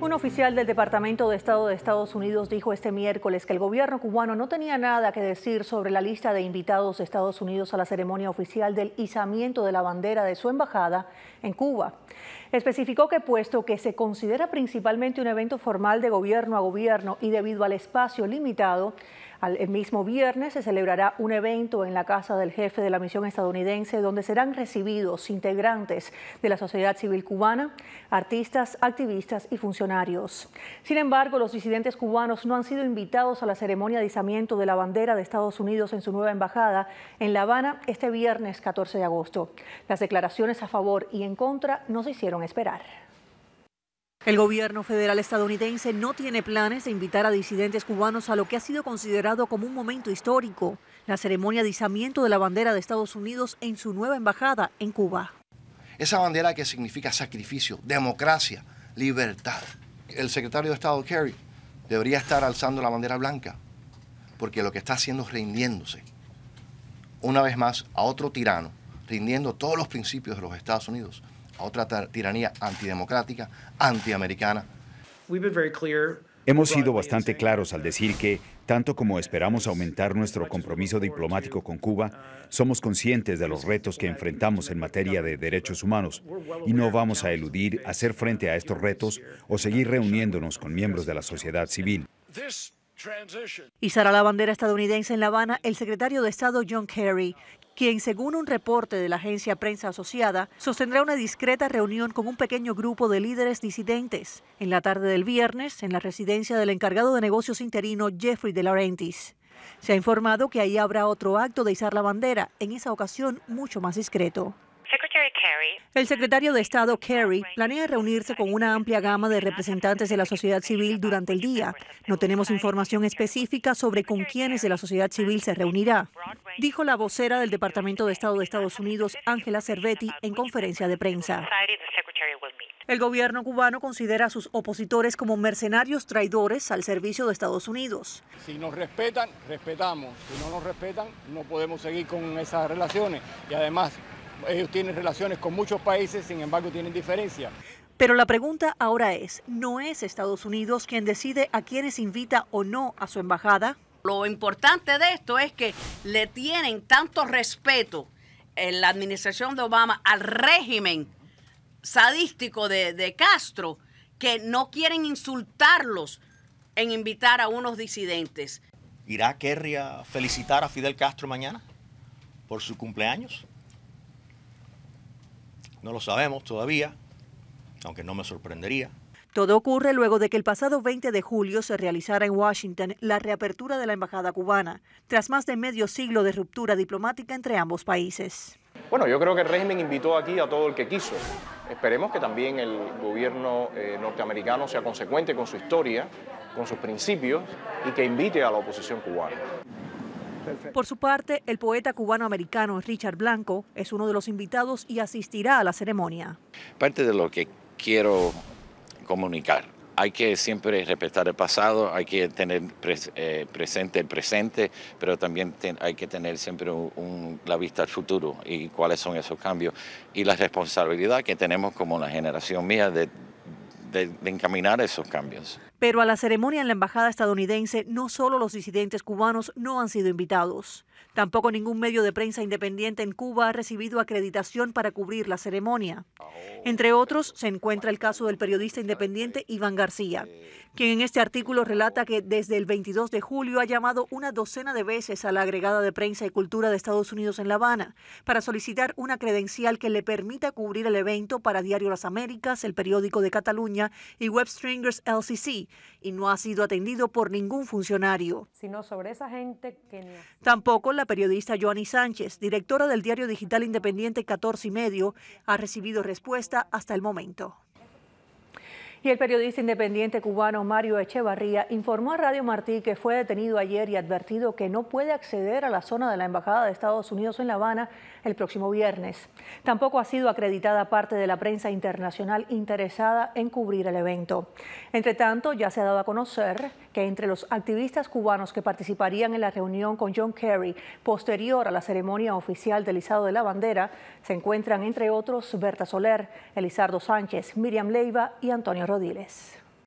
Un oficial del Departamento de Estado de Estados Unidos dijo este miércoles que el gobierno cubano no tenía nada que decir sobre la lista de invitados de Estados Unidos a la ceremonia oficial del izamiento de la bandera de su embajada en Cuba. Especificó que puesto que se considera principalmente un evento formal de gobierno a gobierno y debido al espacio limitado, el mismo viernes se celebrará un evento en la casa del jefe de la misión estadounidense donde serán recibidos integrantes de la sociedad civil cubana, artistas, activistas y funcionarios. Sin embargo, los disidentes cubanos no han sido invitados a la ceremonia de izamiento de la bandera de Estados Unidos en su nueva embajada en La Habana este viernes 14 de agosto. Las declaraciones a favor y en contra no se hicieron esperar. El gobierno federal estadounidense no tiene planes de invitar a disidentes cubanos a lo que ha sido considerado como un momento histórico, la ceremonia de izamiento de la bandera de Estados Unidos en su nueva embajada en Cuba. Esa bandera que significa sacrificio, democracia, libertad. El secretario de Estado Kerry debería estar alzando la bandera blanca, porque lo que está haciendo es rindiéndose una vez más a otro tirano, rindiendo todos los principios de los Estados Unidos otra tiranía antidemocrática, antiamericana. Hemos sido bastante claros al decir que, tanto como esperamos aumentar nuestro compromiso diplomático con Cuba, somos conscientes de los retos que enfrentamos en materia de derechos humanos y no vamos a eludir hacer frente a estos retos o seguir reuniéndonos con miembros de la sociedad civil. Izará la bandera estadounidense en La Habana el secretario de Estado John Kerry, quien, según un reporte de la agencia Prensa Asociada, sostendrá una discreta reunión con un pequeño grupo de líderes disidentes en la tarde del viernes en la residencia del encargado de negocios interino Jeffrey de Laurentiis. Se ha informado que ahí habrá otro acto de izar la bandera, en esa ocasión mucho más discreto. El secretario de Estado Kerry planea reunirse con una amplia gama de representantes de la sociedad civil durante el día. No tenemos información específica sobre con quiénes de la sociedad civil se reunirá, dijo la vocera del Departamento de Estado de Estados Unidos, Angela Cervetti, en conferencia de prensa. El gobierno cubano considera a sus opositores como mercenarios traidores al servicio de Estados Unidos. Si nos respetan, respetamos. Si no nos respetan, no podemos seguir con esas relaciones. Y además, ellos tienen relaciones con muchos países, sin embargo tienen diferencias. Pero la pregunta ahora es, ¿no es Estados Unidos quien decide a quienes invita o no a su embajada? Lo importante de esto es que le tienen tanto respeto en la administración de Obama al régimen sadístico de, de Castro que no quieren insultarlos en invitar a unos disidentes. ¿Irá Kerry a felicitar a Fidel Castro mañana por su cumpleaños? No lo sabemos todavía, aunque no me sorprendería. Todo ocurre luego de que el pasado 20 de julio se realizara en Washington la reapertura de la embajada cubana, tras más de medio siglo de ruptura diplomática entre ambos países. Bueno, yo creo que el régimen invitó aquí a todo el que quiso. Esperemos que también el gobierno eh, norteamericano sea consecuente con su historia, con sus principios y que invite a la oposición cubana. Por su parte, el poeta cubano-americano Richard Blanco es uno de los invitados y asistirá a la ceremonia. Parte de lo que quiero comunicar, hay que siempre respetar el pasado, hay que tener eh, presente el presente, pero también hay que tener siempre la vista al futuro y cuáles son esos cambios y la responsabilidad que tenemos como la generación mía de de, encaminar esos cambios. Pero a la ceremonia en la embajada estadounidense no solo los disidentes cubanos no han sido invitados. Tampoco ningún medio de prensa independiente en Cuba ha recibido acreditación para cubrir la ceremonia. Entre otros, se encuentra el caso del periodista independiente Iván García, quien en este artículo relata que desde el 22 de julio ha llamado una docena de veces a la agregada de prensa y cultura de Estados Unidos en La Habana para solicitar una credencial que le permita cubrir el evento para Diario Las Américas, el periódico de Cataluña y Webstringers LCC, y no ha sido atendido por ningún funcionario. Sino sobre esa gente Tampoco la periodista Joanny Sánchez, directora del diario digital independiente 14 y medio, ha recibido respuesta hasta el momento. Y el periodista independiente cubano Mario Echevarría informó a Radio Martí que fue detenido ayer y advertido que no puede acceder a la zona de la Embajada de Estados Unidos en La Habana el próximo viernes. Tampoco ha sido acreditada parte de la prensa internacional interesada en cubrir el evento. Entre tanto, ya se ha dado a conocer que entre los activistas cubanos que participarían en la reunión con John Kerry posterior a la ceremonia oficial del izado de la bandera se encuentran entre otros Berta Soler, Elizardo Sánchez, Miriam Leiva y Antonio Rodiles.